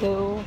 two